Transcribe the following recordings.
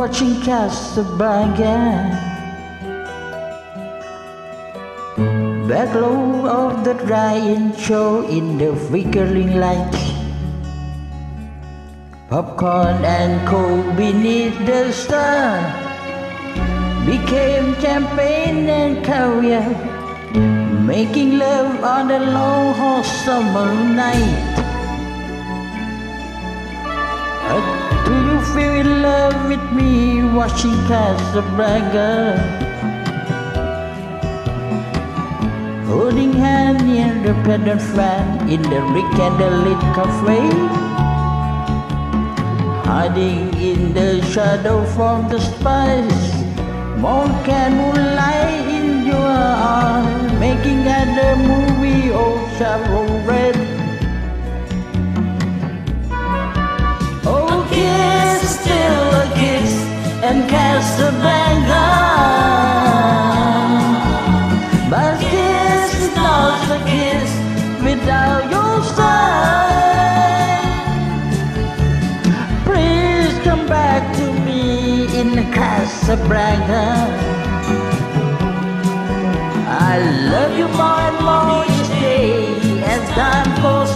watching Casablanca. The glow of the Ryan show in the flickering light. Popcorn and coke beneath the star became champagne and caviar, making love on a long hot summer night. With me watching Casablanca? Holding hand near the pendant fan in the Rick and the Lit cafe. Hiding in the shadow from the spice. More can moonlight in your eyes, making another movie of Chevron But is not a kiss without your. Please come back to me in Casablanca. I love you more and more each day as time goes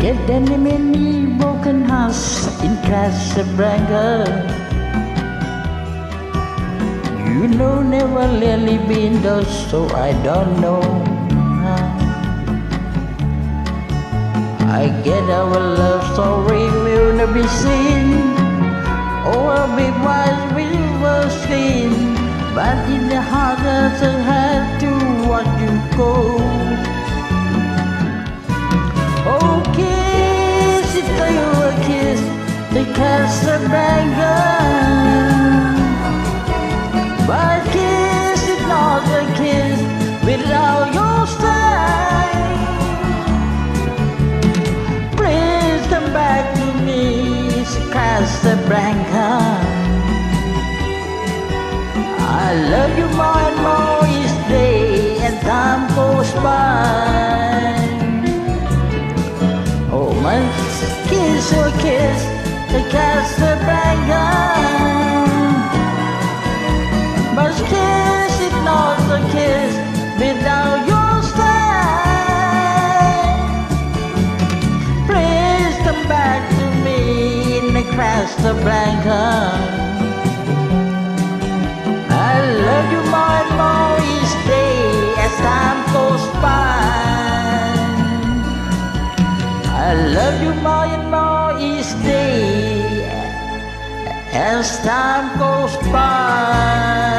get that many broken house in Casablanca. You know, never really been there, so I don't know. I get our love story will never be seen. Oh, a big wise we were seen. But in the heart, of a Casablanca. I love you more and more each day as time goes by. Oh, my kiss, oh kiss, the Casablanca. But a kiss without your style. Please come back to me in the. I love you more and more each day as time goes by. I love you as time goes by.